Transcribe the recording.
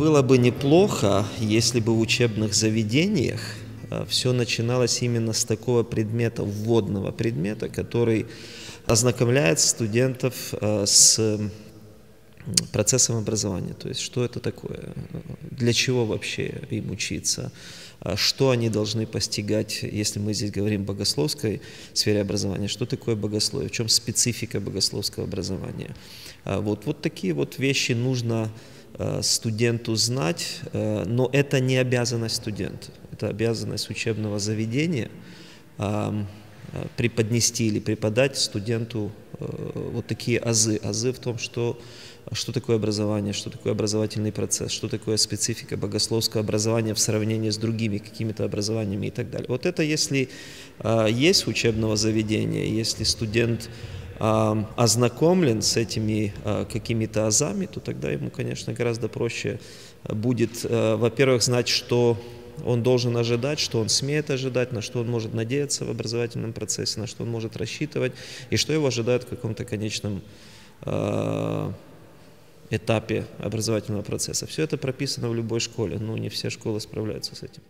Было бы неплохо, если бы в учебных заведениях все начиналось именно с такого предмета, вводного предмета, который ознакомляет студентов с процессом образования. То есть, что это такое, для чего вообще им учиться, что они должны постигать, если мы здесь говорим о богословской сфере образования, что такое богословие, в чем специфика богословского образования. Вот, вот такие вот вещи нужно студенту знать, но это не обязанность студента, это обязанность учебного заведения преподнести или преподать студенту вот такие азы. Азы в том, что что такое образование, что такое образовательный процесс, что такое специфика богословского образования в сравнении с другими какими-то образованиями и так далее. Вот это если э, есть учебного заведения, если студент э, ознакомлен с этими э, какими-то азами, то тогда ему, конечно, гораздо проще будет, э, во-первых, знать, что он должен ожидать, что он смеет ожидать, на что он может надеяться в образовательном процессе, на что он может рассчитывать, и что его ожидает в каком-то конечном э, этапе образовательного процесса. Все это прописано в любой школе, но не все школы справляются с этим.